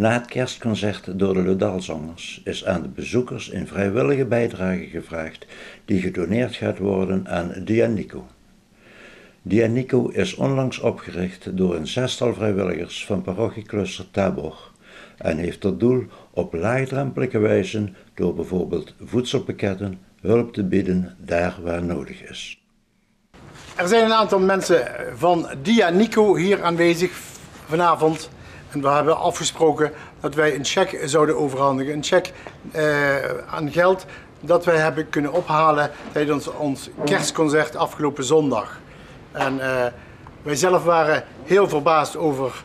Na het kerstconcert door de Ludalzangers is aan de bezoekers een vrijwillige bijdrage gevraagd die gedoneerd gaat worden aan Dianico. Dianico is onlangs opgericht door een zestal vrijwilligers van parochiecluster Tabor en heeft tot doel op laagdrempelige wijze door bijvoorbeeld voedselpakketten hulp te bieden daar waar nodig is. Er zijn een aantal mensen van Dianico hier aanwezig vanavond. En we hebben afgesproken dat wij een cheque zouden overhandigen. Een cheque uh, aan geld dat wij hebben kunnen ophalen tijdens ons kerstconcert afgelopen zondag. En uh, wij zelf waren heel verbaasd over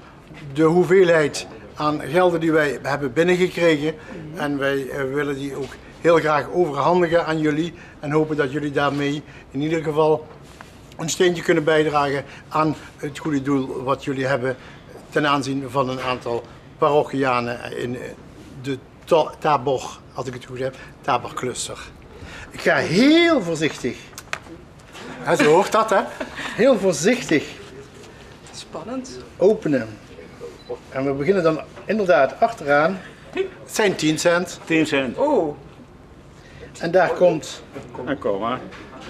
de hoeveelheid aan gelden die wij hebben binnengekregen. En wij uh, willen die ook heel graag overhandigen aan jullie. En hopen dat jullie daarmee in ieder geval een steentje kunnen bijdragen aan het goede doel wat jullie hebben ten aanzien van een aantal parochianen in de Tabor, als ik het goed heb, Taborcluster. Ik ga heel voorzichtig, ja, zo hoort dat hè, heel voorzichtig Spannend. openen. En we beginnen dan inderdaad achteraan. Het zijn 10 cent. 10 cent. Oh, En daar komt En kom maar.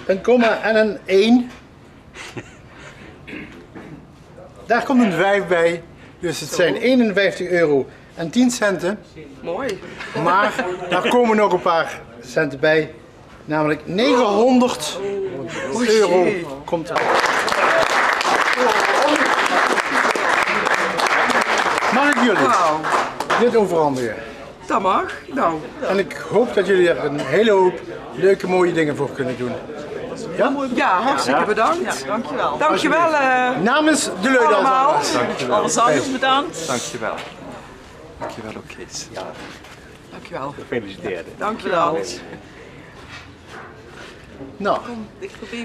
een komma en een 1. Daar komt een 5 bij. Dus het zijn 51 euro en 10 centen. mooi. Maar daar komen nog een paar centen bij. Namelijk 900 euro komt er. Mag ik jullie Wauw, dit overhandigen? dat mag. Nou, En ik hoop dat jullie er een hele hoop leuke mooie dingen voor kunnen doen. Ja? ja, hartstikke bedankt. Dankjewel. Dankjewel eh Namens de allemaal. Leudalzangers. Alle zangers bedankt. Dankjewel. Dankjewel ook Kees. Ja, Dankjewel. gefeliciteerd. Dankjewel. Nou,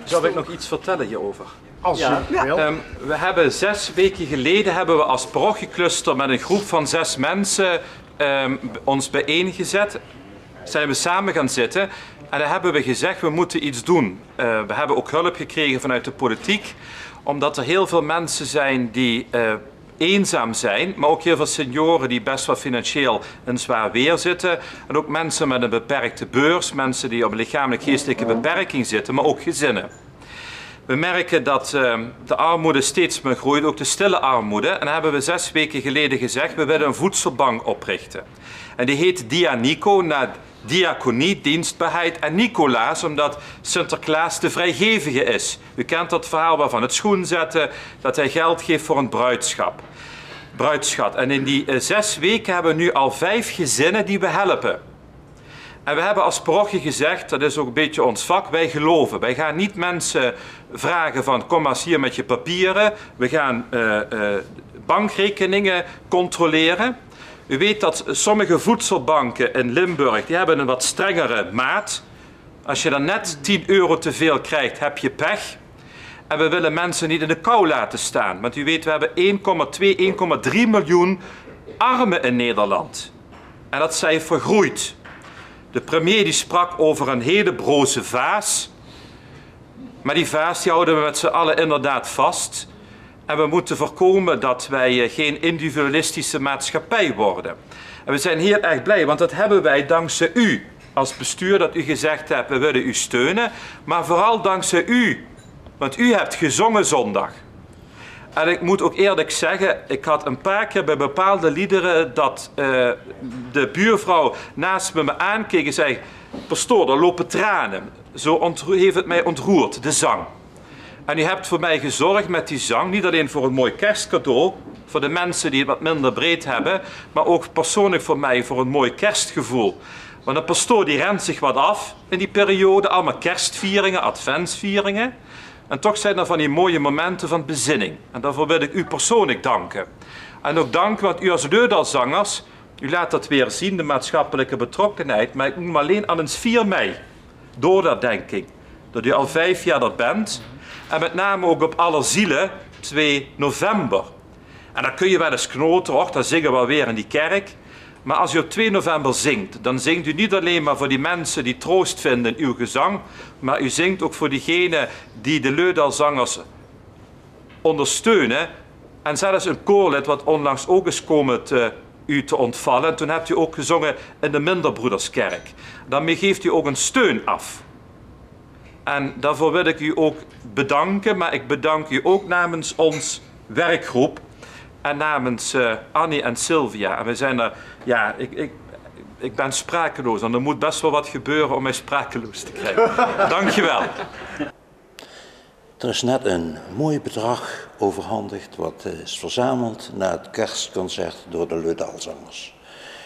Zal ik nog iets vertellen hierover? als je wil. Ehm, we hebben zes weken geleden hebben we als parochiecluster met een groep van zes mensen ehm, ons bijeengezet. Zijn we samen gaan zitten en dan hebben we gezegd we moeten iets doen. Eh, we hebben ook hulp gekregen vanuit de politiek, omdat er heel veel mensen zijn die eh, eenzaam zijn, maar ook heel veel senioren die best wel financieel in zwaar weer zitten. En ook mensen met een beperkte beurs, mensen die op een lichamelijk-geestelijke beperking zitten, maar ook gezinnen. We merken dat eh, de armoede steeds meer groeit, ook de stille armoede. En dan hebben we zes weken geleden gezegd, we willen een voedselbank oprichten. En die heet Dianico, naar diaconie, dienstbaarheid en Nicolaas, omdat Sinterklaas de vrijgevige is. U kent dat verhaal waarvan het schoen zetten, dat hij geld geeft voor een bruidschap. Bruidschat. En in die eh, zes weken hebben we nu al vijf gezinnen die we helpen. En we hebben als parochie gezegd, dat is ook een beetje ons vak, wij geloven. Wij gaan niet mensen vragen van kom maar hier met je papieren. We gaan eh, eh, bankrekeningen controleren. U weet dat sommige voedselbanken in Limburg, die hebben een wat strengere maat. Als je dan net 10 euro te veel krijgt, heb je pech. En we willen mensen niet in de kou laten staan. Want u weet, we hebben 1,2, 1,3 miljoen armen in Nederland. En dat cijfer groeit. De premier die sprak over een hele broze vaas. Maar die vaas die houden we met z'n allen inderdaad vast. En we moeten voorkomen dat wij eh, geen individualistische maatschappij worden. En we zijn heel erg blij, want dat hebben wij dankzij u als bestuur dat u gezegd hebt, we willen u steunen. Maar vooral dankzij u, want u hebt gezongen zondag. En ik moet ook eerlijk zeggen, ik had een paar keer bij bepaalde liederen dat eh, de buurvrouw naast me me aankeek en zei: Pastoor, er lopen tranen. Zo heeft het mij ontroerd, de zang. En u hebt voor mij gezorgd met die zang, niet alleen voor een mooi kerstcadeau, voor de mensen die het wat minder breed hebben, maar ook persoonlijk voor mij voor een mooi kerstgevoel. Want een pastoor die rent zich wat af in die periode, allemaal kerstvieringen, adventsvieringen. En toch zijn er van die mooie momenten van bezinning. En daarvoor wil ik u persoonlijk danken. En ook danken, want u als Leudalzangers, u laat dat weer zien, de maatschappelijke betrokkenheid. Maar ik noem alleen aan eens 4 mei, doordadenking. Dat u al vijf jaar dat bent. En met name ook op alle zielen, 2 november. En dan kun je wel eens knoten, och, dan zingen we weer in die kerk. Maar als u op 2 november zingt, dan zingt u niet alleen maar voor die mensen die troost vinden in uw gezang, maar u zingt ook voor diegenen die de Leudalzangers ondersteunen. En zelfs een koorlid wat onlangs ook is komen u te ontvallen. En toen hebt u ook gezongen in de Minderbroederskerk. Daarmee geeft u ook een steun af. En daarvoor wil ik u ook bedanken, maar ik bedank u ook namens ons werkgroep en namens uh, Annie en Sylvia. En we zijn er, ja, ik, ik, ik ben sprakeloos en er moet best wel wat gebeuren om mij sprakeloos te krijgen. Dankjewel. Er is net een mooi bedrag overhandigd wat is verzameld na het kerstconcert door de Leudalzangers.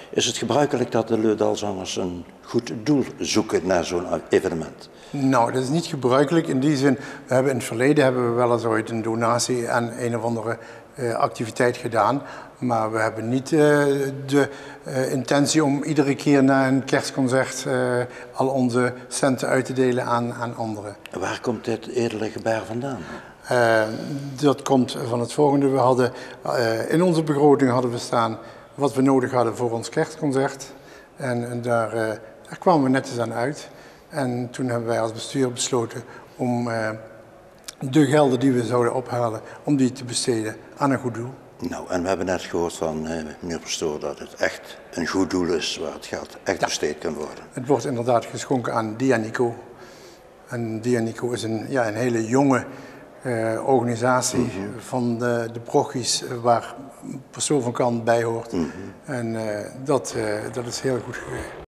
Is het gebruikelijk dat de Leudalzangers een goed doel zoeken naar zo'n evenement? Nou, dat is niet gebruikelijk. In die zin, we hebben in het verleden hebben we wel eens ooit een donatie aan een of andere uh, activiteit gedaan. Maar we hebben niet uh, de uh, intentie om iedere keer na een kerstconcert al onze centen uit te delen aan, aan anderen. Waar komt dit edele gebaar vandaan? dat komt van het volgende. We hadden, in onze begroting hadden we staan wat we nodig hadden voor ons kerstconcert. En, en daar, daar kwamen we netjes aan uit. En toen hebben wij als bestuur besloten om uh, de gelden die we zouden ophalen, om die te besteden aan een goed doel. Nou, en we hebben net gehoord van uh, meneer Pastoor dat het echt een goed doel is waar het geld echt ja. besteed kan worden. Het wordt inderdaad geschonken aan Dianico. En Dianico is een, ja, een hele jonge uh, organisatie mm -hmm. van de, de prochies waar Pastoor van Kant bij hoort. Mm -hmm. En dat, dat is heel goed geweest.